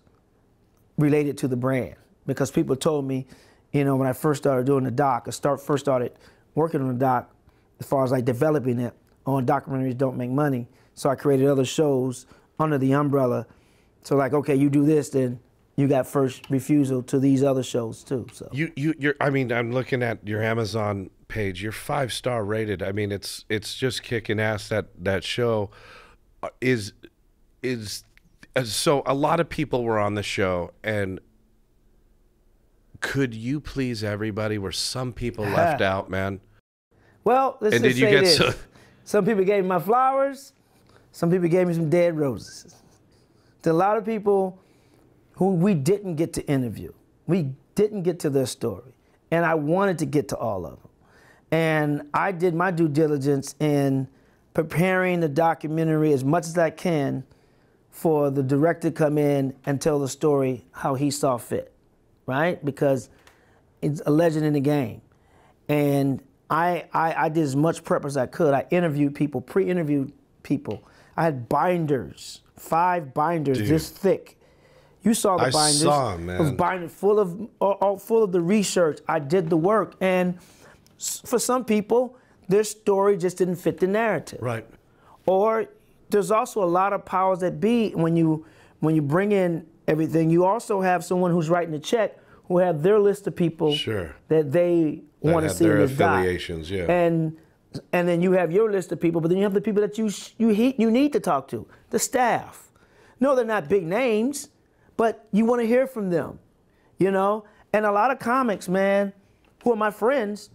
related to the brand because people told me, you know, when I first started doing the doc, I start first started working on the doc, as far as like developing it. On documentaries don't make money, so I created other shows under the umbrella. So like, okay, you do this, then you got first refusal to these other shows too. So
You you you're I mean I'm looking at your Amazon page. You're five star rated. I mean it's it's just kicking ass that that show uh, is is uh, so a lot of people were on the show and could you please everybody were some people left out man
Well, let's
And
just
did you
say
get
this.
so-
Some people gave me my flowers. Some people gave me some dead roses. There's a lot of people who we didn't get to interview. We didn't get to their story. And I wanted to get to all of them. And I did my due diligence in preparing the documentary as much as I can for the director to come in and tell the story how he saw fit, right? Because it's a legend in the game. And I, I, I did as much prep as I could. I interviewed people, pre-interviewed people. I had binders, five binders this thick. You saw the
I
binders.
saw 'em,
It was
man.
binded full of all, all full of the research. I did the work, and for some people, their story just didn't fit the narrative
right
or there's also a lot of powers that be when you when you bring in everything you also have someone who's writing a check who have their list of people
Sure.
that they
That
want to see in
their
this doc.
affiliations, yeah.
and and then you have your list of people, but then you have the people that you you he- you need to talk to, the staff. No, they're not big names, but you want to hear from them, you know. And a lot of comics, man, who are my friends,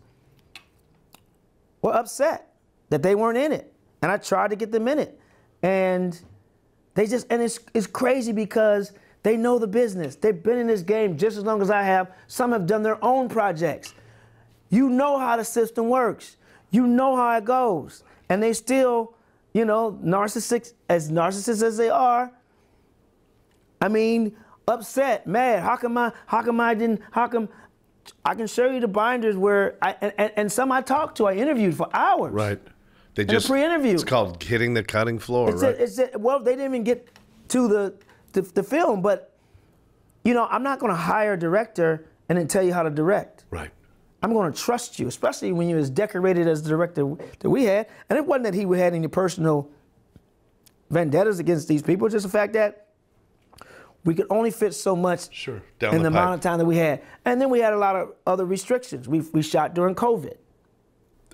were upset that they weren't in it, and I tried to get them in it, and they just and it's it's crazy because they know the business. They've been in this game just as long as I have. Some have done their own projects. You know how the system works. You know how it goes. And they still, you know, narcissists as narcissists as they are, I mean, upset, mad. How come I how come I didn't how come I can show you the binders where I and, and some I talked to, I interviewed for hours.
Right. They just
pre-interview.
It's called hitting the cutting floor,
It's
right?
a, it's a, well, they didn't even get to the, the the film, but you know, I'm not going to hire a director and then tell you how to direct.
right.
I'm going to trust you, especially when you're as decorated as the director that we had. And it wasn't that he had any personal vendettas against these people. It's just the fact that we could only fit so much
Sure. Down
in
the
the, amount of time that we had. And then we had a lot of other restrictions. We, we shot during COVID.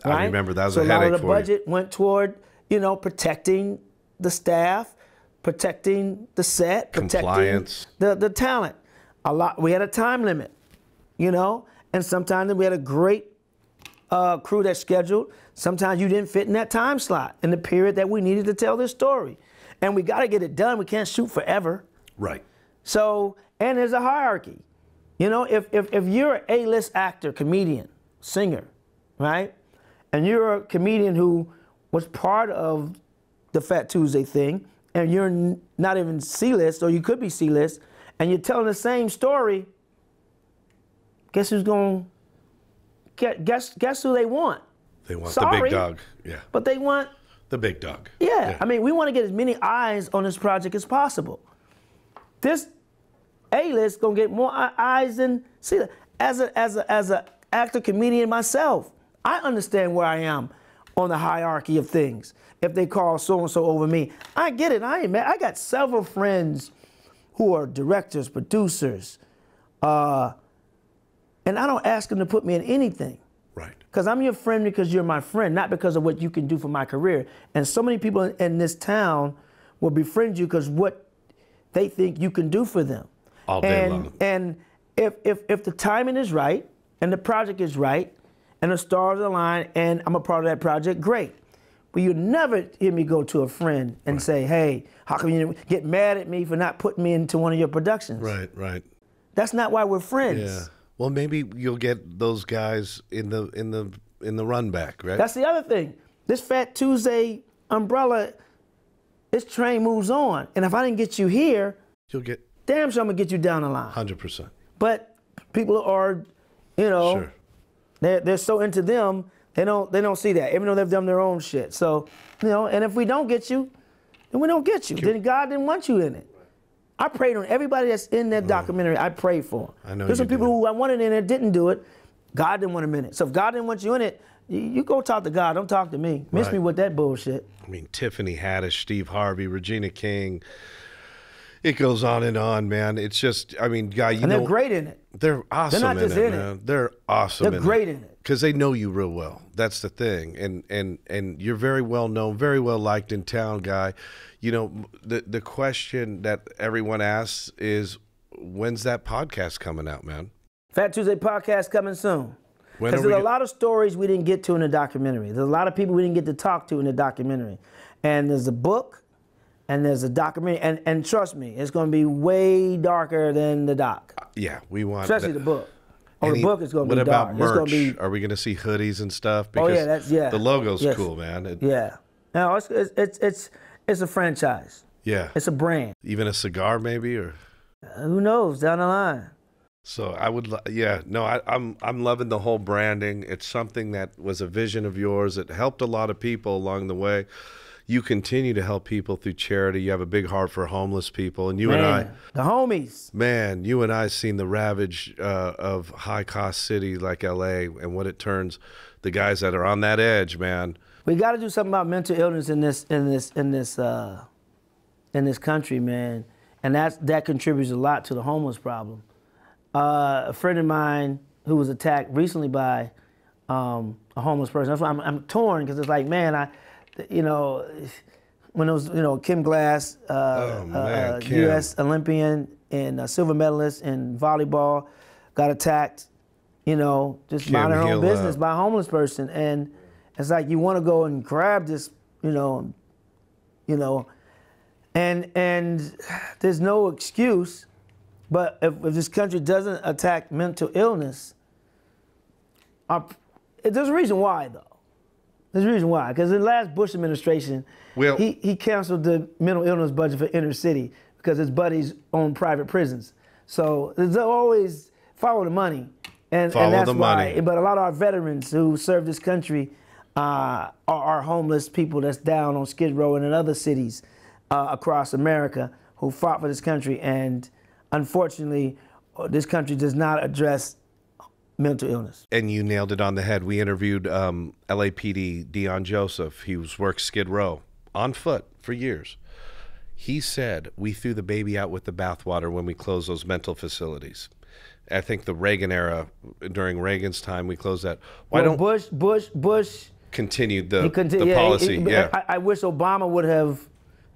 I remember that was
so
a
a lot of the
for you.
budget went toward, you know, protecting the staff, protecting the set, protecting
Compliance.
the, the talent. A lot. We had a time limit, you know, and sometimes we had a great uh, crew that scheduled. Sometimes you didn't fit in that time slot in the period that we needed to tell this story, and we got to get it done. We can't shoot forever.
Right.
So, and there's a hierarchy. You know, if, if, if you're an A-list actor, comedian, singer, right? And you're a comedian who was part of the Phat Tuesday thing, and you're not even C-list, or you could be C-list, and you're telling the same story, guess who's going to guess guess who they want?
They want the
Sorry.
big dog. Yeah.
But they want
The big dog.
yeah, I mean, we want to get as many eyes on this project as possible. This A list gonna get more eyes than see. As a as a as a actor comedian myself, I understand where I am on the hierarchy of things. If they call so and so over me, I get it. I ain't mad. I got several friends who are directors, producers, uh, and I don't ask them to put me in anything.
Right.
Because I'm your friend because you're my friend, not because of what you can do for my career. And so many people in, this town will befriend you because what they think you can do for them.
All day
and,
long.
And if, if, if the timing is right and the project is right and the stars align and I'm a part of that project, great. But you'll never hear me go to a friend and say, hey, how come you get mad at me for not putting me into one of your productions?
Right. Right.
That's not why we're friends.
Yeah. Well, maybe you'll get those guys in the in the in the run back, right?
That's the other thing. This Phat Tuesday umbrella, this train moves on. And if I didn't get you here,
you'll get
damn sure I'm gonna get you down the line.
hundred percent.
But people are, you know,
Sure.
they're, they're so into them, they don't they don't see that, even though they've done their own shit. So, you know, and if we don't get you, then we don't get you. Then God didn't want you in it. I prayed on everybody that's in that documentary. I prayed for them.
I know
There's some people
did.
who I wanted in it didn't do it. God didn't want them in it. So if God didn't want you in it, you, you go talk to God. Don't talk to me. Miss
Right.
me with that bullshit.
I mean, Tiffany Haddish, Steve Harvey, Regina King. It goes on and on, man. It's just, I mean, guy, you
And they're great in it.
They're awesome They're
not
in
just
it,
in it.
They're awesome.
They're great in it.
Because they know you real well. That's the thing, and and and you're very well known, very well liked in town, guy. You know, the the question that everyone asks is, when's that podcast coming out, man?
Phat Tuesday podcast coming soon. Because there's a lot of stories we didn't get to in the documentary. There's a lot of people we didn't get to talk to in the documentary. And there's a book and there's a documentary. And, and trust me, it's going to be way darker than the doc,
Yeah, we want
especially the
that-
book. Oh,
Any-
the book is going to
What
be dark.
about merch?
be,
Are we going to see hoodies and stuff?
Oh,
Because
yeah, that's- yeah.
The logo's
Yes.
cool, man. It-
yeah. No, it's, it's, it's, it's, it's a franchise.
yeah.
It's a brand.
Even a cigar, maybe, or
Uh, Who knows down the line?
so I would. Yeah, no, I, I'm I'm loving the whole branding. It's something that was a vision of yours. It helped a lot of people along the way. You continue to help people through charity. You have a big heart for homeless people, and you and I.
The homies.
Man, you and I seen the ravage uh, of high cost city like LA and what it turns the guys that are on that edge, man.
We got to do something about mental illness in this in this in this uh, in this country, man, and that's that contributes a lot to the homeless problem. Uh, a friend of mine who was attacked recently by um, a homeless person. That's why I'm, I'm torn because it's like, man, I, you know, when it was, you know, Kim Glass, uh,
Oh, man,
uh,
Kim.
U.S. Olympian and uh, silver medalist in volleyball, got attacked, you know, just
Kim,
minding her own business
up.
by a homeless person, and it's like you want to go and grab this, you know, you know, and and there's no excuse. But if, if this country doesn't attack mental illness, our, there's a reason why though. There's a reason why. Because in the last Bush administration,
Well-
he, he canceled the mental illness budget for inner city because his buddies own private prisons. So there's always follow the money. And,
Follow
and that's
the
why.
money.
But a lot of our veterans who serve this country uh, are, are homeless people that's down on Skid Row and in other cities uh, across America who fought for this country. And unfortunately, this country does not address mental illness.
And you nailed it on the head. We interviewed um, LAPD Deon Joseph. He was worked Skid Row on foot for years. He said we threw the baby out with the bathwater when we closed those mental facilities. I think the Reagan era, during Reagan's time, we closed that. Why
Well,
don't
Bush, Bush, Bush
continued the,
He conti-
the
yeah,
policy?
he-
yeah.
I, I wish Obama would have,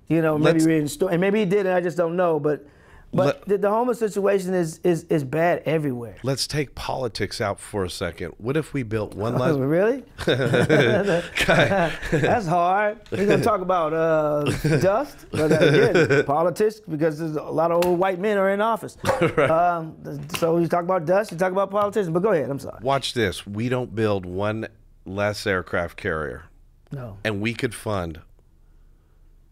you know, maybe
Let's-
reinstalled, and maybe he did, and I just don't know. But, but the, the homeless situation is is is bad everywhere.
Let's take politics out for a second. What if we built one
Oh,
less?
really? That's hard. We're gonna talk about uh, dust, but again, politics because there's a lot of old white men are in office. um, so you talk about dust, you talk about politics. But go ahead. I'm sorry.
Watch this. We don't build one less aircraft carrier.
No.
and we could fund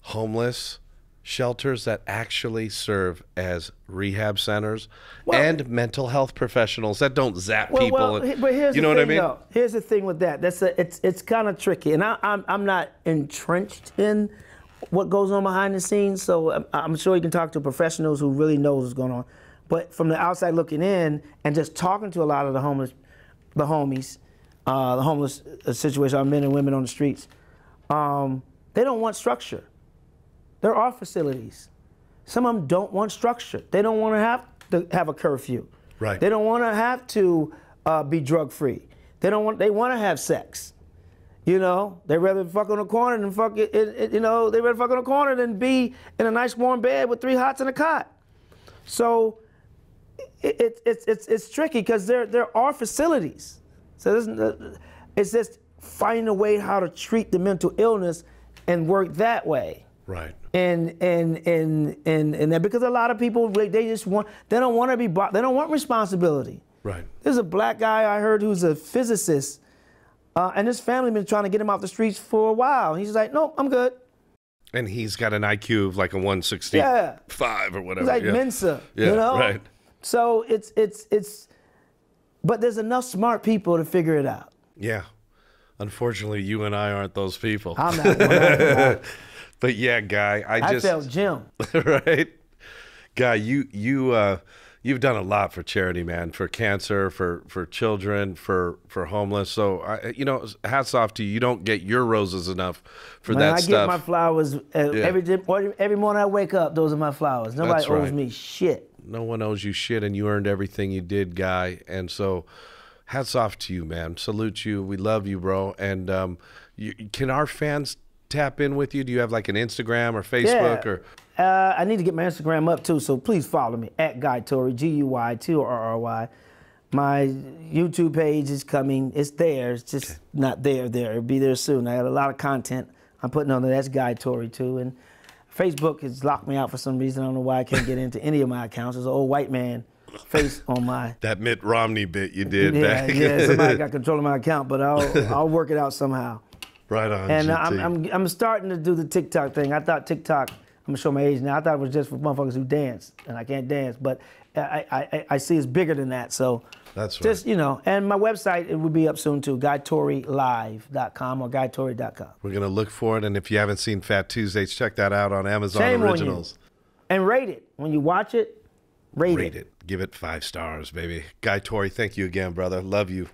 homeless shelters that actually serve as rehab centers
Well-
and mental health professionals that don't zap
Well,
people.
well,
and-
but here's
you
the
know
thing,
what I mean?
though. Here's the thing with that. That's a, it's it's kind of tricky, and I, I'm I'm not entrenched in what goes on behind the scenes. So I'm, I'm sure you can talk to professionals who really knows what's going on. But from the outside looking in, and just talking to a lot of the homeless, the homies, uh, the homeless uh, situation, our men and women on the streets, um, they don't want structure. There are facilities. Some of them don't want structure. They don't want to have to have a curfew.
Right.
They don't want to have to uh, be drug free. They don't want. They want to have sex. You know, they rather fuck on a corner than fuck it, it, it- You know, they rather fuck on a corner than be in a nice warm bed with three hots and a cot. So it, it, it's it's it's tricky because there there are facilities. So this, uh, it's just finding a way how to treat the mental illness and work that way
Right.
And and and and and that because a lot of people they, just want they don't want to be they don't want responsibility.
Right.
There's a black guy I heard who's a physicist, uh, and his family been trying to get him off the streets for a while. He's like, nope, I'm good.
And he's got an IQ of like a 165
Yeah.
or whatever.
He's like
yeah.
Mensa,
Yeah,
you know.
right.
So it's it's it's, but there's enough smart people to figure it out.
Yeah. Unfortunately, you and I aren't those people.
I'm not. one of them.
but yeah, guy, I just.
I
just
felt Jim.
right? Guy, you you uh you've done a lot for charity, man, for cancer, for for children, for for homeless. So I you know, hats off to you. You don't get your roses enough for
Man,
that
I
stuff.
get my flowers uh, every day- every morning I wake up. Those are my flowers. Nobody owes me shit.
no one owes you shit and you earned everything you did, guy. And so hats off to you, man. Salute you. We love you, bro. And um you, can our fans tap in with you? Do you have like an Instagram or Facebook or
Uh, I need to get my Instagram up too, so please follow me at Guy Torry, G U Y T O R R Y. My YouTube page is coming. It's there. It's just not there. There. It'll be there soon. I got a lot of content I'm putting on there. That's Guy Torry too. And Facebook has locked me out for some reason. I don't know why I can't get into any of my accounts. There's an old white man face on my.
that Mitt Romney bit you did
Yeah,
back
yeah. Somebody got control of my account, but I'll I'll work it out somehow.
Right on.
And
GT.
I'm, I'm I'm starting to do the TikTok thing. I thought TikTok. I'm gonna show my age now. I thought it was just for motherfuckers who dance, and I can't dance. But I I, I, see it's bigger than that. So
That's right.
just you know, and my website it will be up soon too. GuyTorryLive.com or GuyTorry.com.
We're gonna look for it, and if you haven't seen Phat Tuesdays, check that out on Amazon
Shame on you.
Originals.
And rate it when you watch it. Rate,
Rate it, give it five stars, baby. Guy Torry, thank you again, brother. Love you.